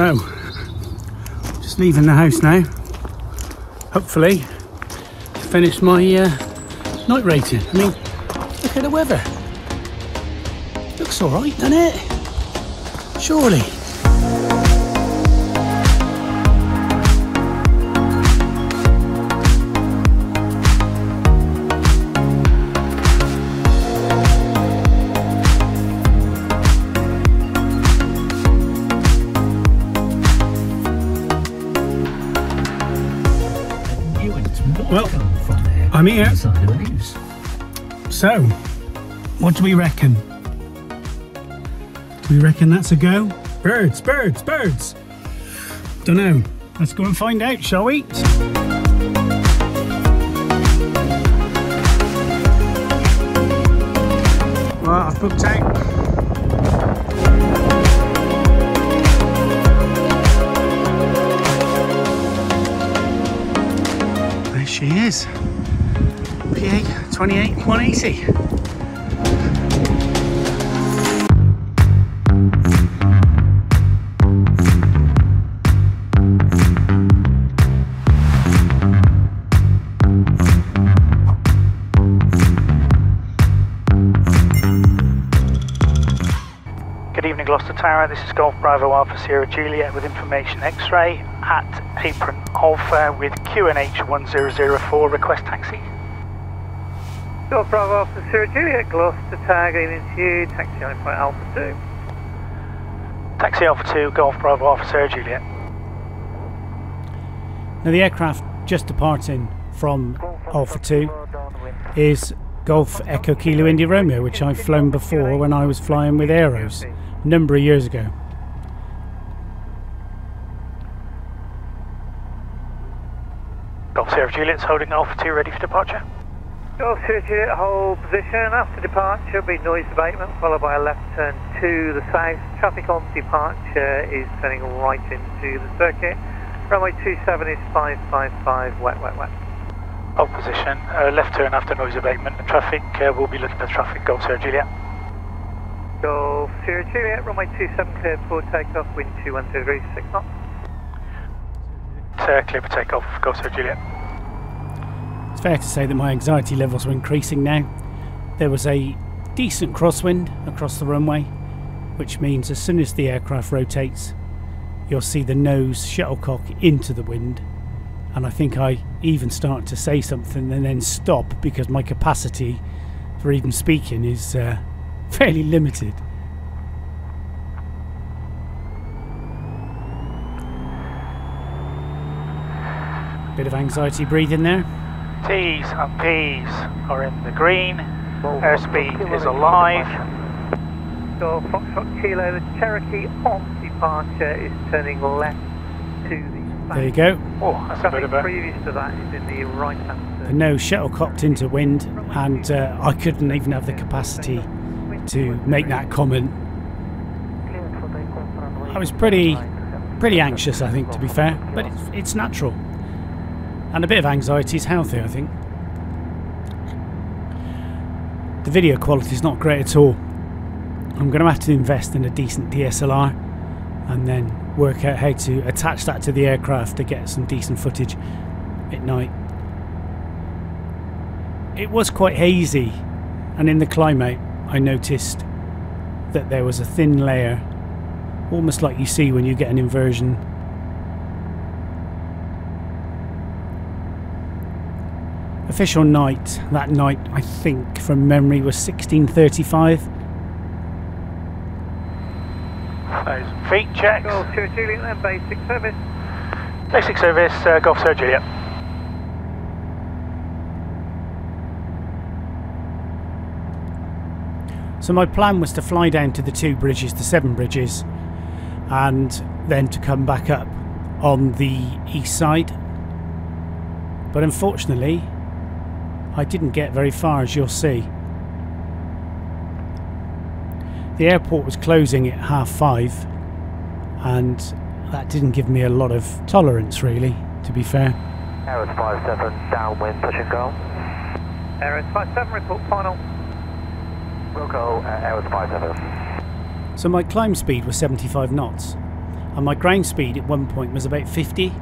So, just leaving the house now. Hopefully, to finish my uh, night rating. I mean, look at the weather. Looks all right, doesn't it? Surely. Well, I'm here. So, what do we reckon? Do we reckon that's a go? Birds, birds, birds. Don't know. Let's go and find out, shall we? Well, I've booked out. Is. PA 28 180. Gloucester Tower. This is Golf Bravo Alpha Sierra Juliet with information X-ray at apron Alpha uh, with QNH 1004. Request taxi. Golf Bravo Alpha Sierra Juliet, Gloucester Tower, going into you, taxi on point Alpha 2. Taxi Alpha 2, Golf Bravo Alpha Sierra Juliet. Now, the aircraft just departing from Alpha 2 is Golf Echo Kilo India Romeo, which I've flown before when I was flying with Aeros a number of years ago. Golf Sierra Juliet's holding Alpha 2 ready for departure. Golf Sierra Juliet, hold position. After departure, be noise abatement, followed by a left turn to the south. Traffic on departure is turning right into the circuit. Runway 27 is 555, wet, wet, wet. Hold position, uh, left turn after noise abatement. The traffic, uh, we'll be looking for traffic. Golf Sierra Juliet. Golf Sierra Juliet, runway 27 cleared for takeoff, wind 2123, 6 knots. Uh, clear for takeoff. Golf Sierra Juliet. It's fair to say that my anxiety levels are increasing now. There was a decent crosswind across the runway, which means as soon as the aircraft rotates, you'll see the nose shuttlecock into the wind. And I think I even start to say something and then stop because my capacity for even speaking is uh, fairly limited. Bit of anxiety breathing there. T's and P's are in the green. Airspeed is alive. Golf Foxtrot Kilo, the Cherokee on departure is turning left to the There you go. Oh, that's a bit of a... previous to that is in the right hand The turn. nose shuttlecocked into wind, and uh, I couldn't even have the capacity to make that comment. I was pretty, pretty anxious, I think, to be fair, but it's, it's natural. And a bit of anxiety is healthy, I think. The video quality is not great at all. I'm going to have to invest in a decent DSLR and then work out how to attach that to the aircraft to get some decent footage at night. It was quite hazy, and in the climate, I noticed that there was a thin layer, almost like you see when you get an inversion. Official night that night, I think, from memory, was 1635. Thousand feet checks. Golf Sierra Juliet, then basic service. Basic service, uh, Golf Sierra Juliet. So my plan was to fly down to the two bridges, the Severn bridges, and then to come back up on the east side. But unfortunately, I didn't get very far, as you'll see. The airport was closing at half five, and that didn't give me a lot of tolerance, really, to be fair. Aeros 57, downwind, touch and go. Aero 57, report final. Uh, So my climb speed was 75 knots, and my ground speed at one point was about 50.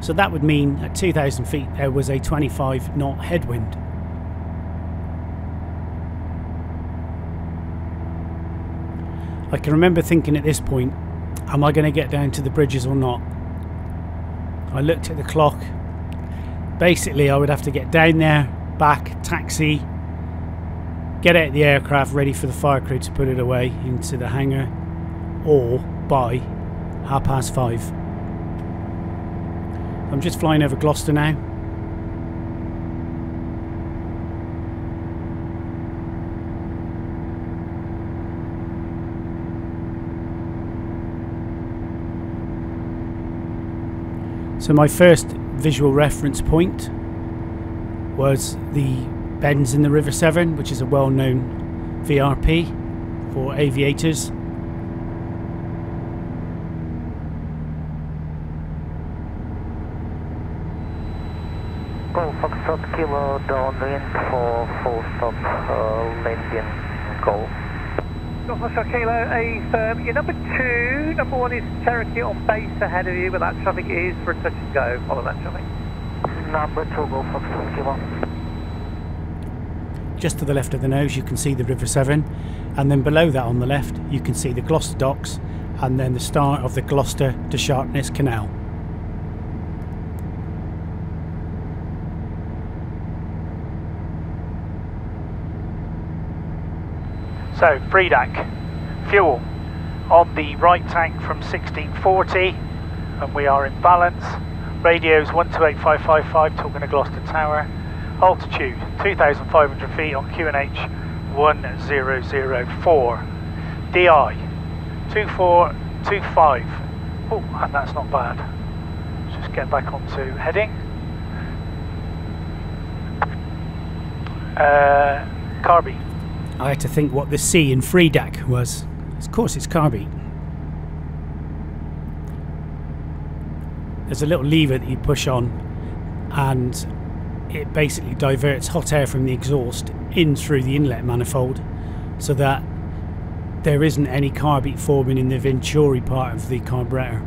So that would mean at 2,000 feet there was a 25 knot headwind. I can remember thinking at this point, am I going to get down to the bridges or not? I looked at the clock. Basically, I would have to get down there, back, taxi, get out the aircraft ready for the fire crew to put it away into the hangar, or by half past five. I'm just flying over Gloucester now. So my first visual reference point was the bends in the River Severn, which is a well-known VRP for aviators. Golf Foxtrot Kilo downwind for full stop uh, landing go. Golf Foxtrot Kilo, a firm. Your number two, number one is Cherokee on base ahead of you, but that traffic is for touch and go. Follow that traffic. Number two, Golf Foxtrot Kilo. Just to the left of the nose, you can see the River Severn, and then below that on the left, you can see the Gloucester Docks, and then the start of the Gloucester to Sharpness Canal. So, Freedac, fuel on the right tank from 1640, and we are in balance. Radios 128555 talking to Gloucester Tower. Altitude 2,500 feet on QNH 1004. DI 2425. Oh, and that's not bad. Just get back onto heading. Uh, Carby. I had to think what the C in Freedac was. Of course, it's Carby. There's a little lever that you push on, and it basically diverts hot air from the exhaust in through the inlet manifold so that there isn't any carb ice forming in the venturi part of the carburetor.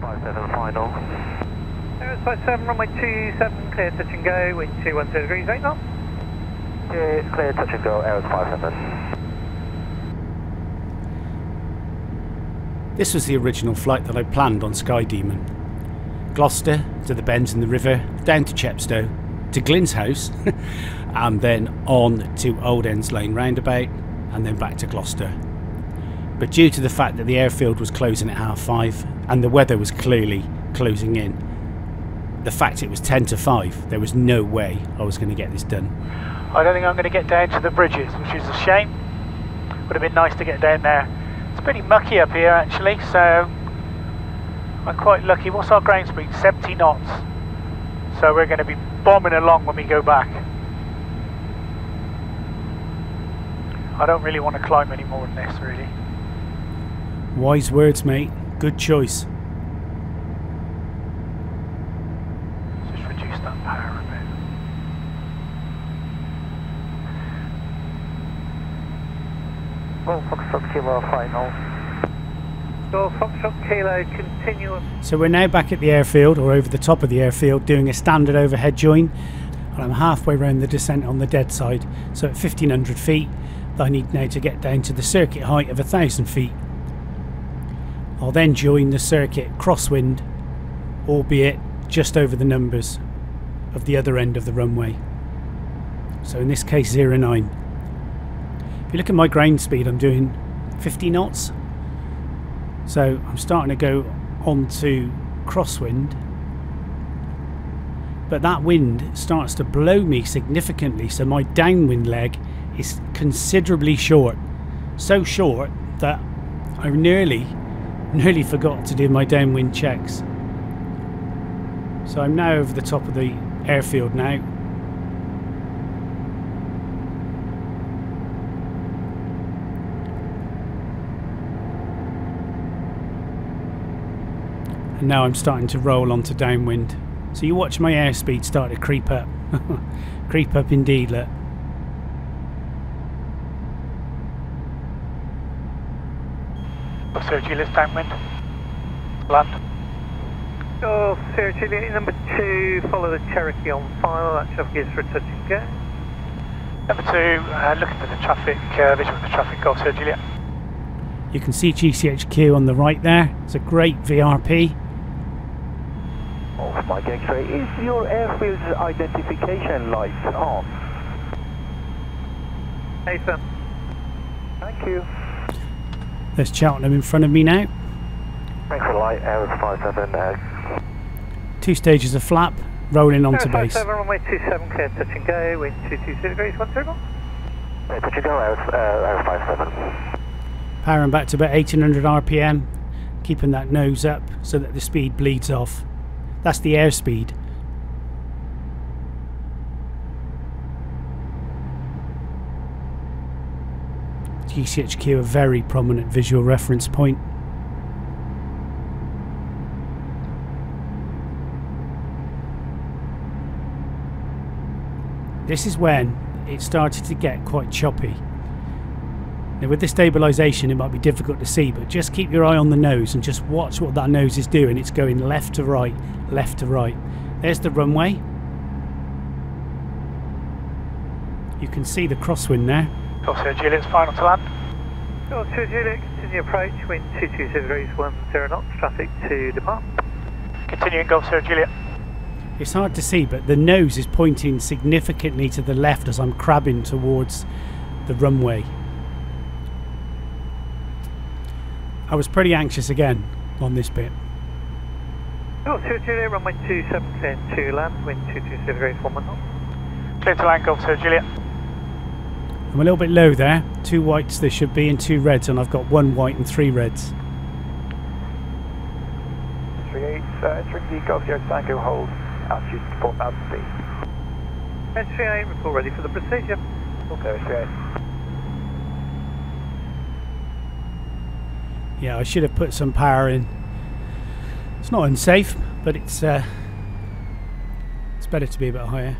Five seven final. Air 57, runway 27, clear touch and go, wind 210 degrees, 8 knots. Yeah, it's clear touch and go, five seven. This was the original flight that I planned on SkyDemon. Gloucester to the bends in the river, down to Chepstow, to Glyn's house, and then on to Old Ends Lane roundabout, and then back to Gloucester. But due to the fact that the airfield was closing at half five and the weather was clearly closing in, the fact it was 10 to 5, there was no way I was going to get this done. I don't think I'm going to get down to the bridges, which is a shame. Would have been nice to get down there. It's pretty mucky up here actually, so I'm quite lucky. What's our ground speed? 70 knots. So we're going to be bombing along when we go back. I don't really want to climb any more than this, really. Wise words, mate. Good choice. Just reduce that power a bit. Kilo. Golf Foxtrot Kilo, continuous. So we're now back at the airfield, or over the top of the airfield, doing a standard overhead join. And I'm halfway around the descent on the dead side. So at 1500 feet, I need now to get down to the circuit height of 1000 feet. I'll then join the circuit crosswind, albeit just over the numbers of the other end of the runway. So in this case, 09. If you look at my ground speed, I'm doing 50 knots. So I'm starting to go onto crosswind. But that wind starts to blow me significantly, so my downwind leg is considerably short. So short that I nearly, nearly forgot to do my downwind checks. So I'm now over the top of the airfield now. And now I'm starting to roll onto downwind. So you watch my airspeed start to creep up. creep up indeed, look. Sir Julius downwind. Land. Oh, Sierra Juliet number two, follow the Cherokee on file, that traffic is for a touch and go. Number two, uh, looking for the traffic, uh, visual of the traffic, Golf Sierra Juliet. You can see GCHQ on the right there. It's a great VRP. Golf Mike X-ray. Is your airfield identification light on? Hey, sir. Thank you. There's Cheltenham in front of me now. Thanks for the light, Aeros 57. Uh, Two stages of flap, rolling onto Aero base. 57, runway 27, clear touch and go, wind 220 degrees, 1 zero. uh, did you go Aeros, uh, Aeros 57? Powering back to about 1800 RPM, keeping that nose up so that the speed bleeds off. That's the airspeed. GCHQ a very prominent visual reference point. This is when it started to get quite choppy. Now with the stabilisation it might be difficult to see but just keep your eye on the nose and just watch what that nose is doing. It's going left to right, left to right. There's the runway. You can see the crosswind there. Golf Sierra Juliet's final to land. Golf Sierra Juliet, continue approach, wind 220 degrees, 1 0 knots, traffic to depart. Continuing Golf Sierra Juliet. It's hard to see but the nose is pointing significantly to the left as I'm crabbing towards the runway. I was pretty anxious again on this bit. Sierra Juliet, runway 27, clear to land, wind 220 degrees, 1 knots. Clear to land, Golf Sierra Juliet. I'm a little bit low there. Two whites there should be and two reds and I've got one white and three reds. 38, uh, Trinity Golf Sierra Tango hold, altitude 4,000 feet. Entry 8, report ready for the procedure. Okay, 38. Yeah, I should have put some power in. It's not unsafe, but it's uh, it's better to be a bit higher.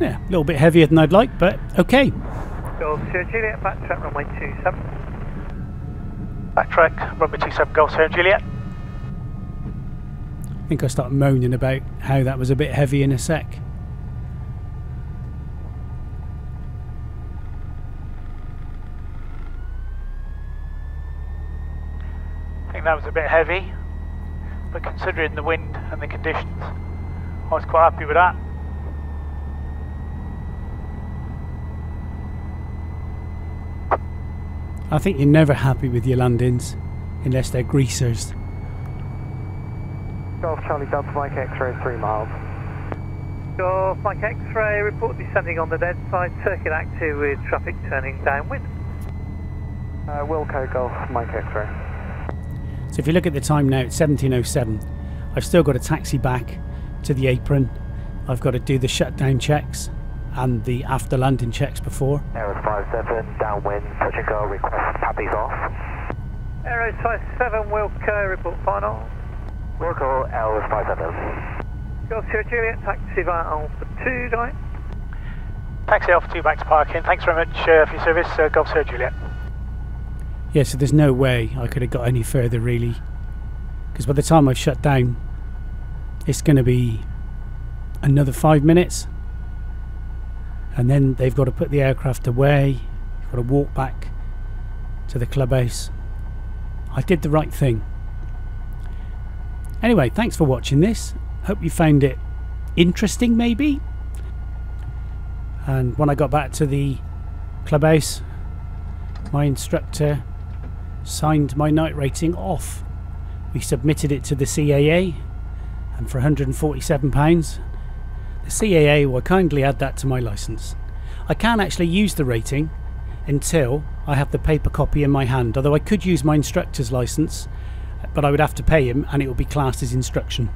Yeah, a little bit heavier than I'd like, but okay. Golf Sierra Juliet, backtrack runway 27. Backtrack, runway 27 Golf Sierra Juliet. I think I start moaning about how that was a bit heavy in a sec. I think that was a bit heavy, but considering the wind and the conditions, I was quite happy with that. I think you're never happy with your landings unless they're greasers. Golf Charlie Delta Mike X-ray 3 miles. Golf Mike X-ray, report descending on the dead side, circuit active with traffic turning downwind. Uh, Wilco Golf Mike X-ray. So if you look at the time now, it's 1707. I've still got a taxi back to the apron. I've got to do the shutdown checks and the after landing checks before. Aeros 57, downwind, touch and go, request PAPIs off. Aero 57, Wilco, report final. Wilco, Aeros 57. Golf Sierra Juliet, taxi via Alpha 2, right? Taxi Alpha 2 back to parking. Thanks very much uh, for your service, uh, Golf Sierra Juliet. Yeah, so there's no way I could have got any further really. Because by the time I've shut down, it's going to be another five minutes. And then they've got to put the aircraft away. You've got to walk back to the clubhouse. I did the right thing. Anyway, thanks for watching this. Hope you found it interesting, maybe. And when I got back to the clubhouse, my instructor signed my night rating off. We submitted it to the CAA, and for £147, the CAA will kindly add that to my licence. I can't actually use the rating until I have the paper copy in my hand, although I could use my instructor's licence but I would have to pay him and it would be classed as instruction.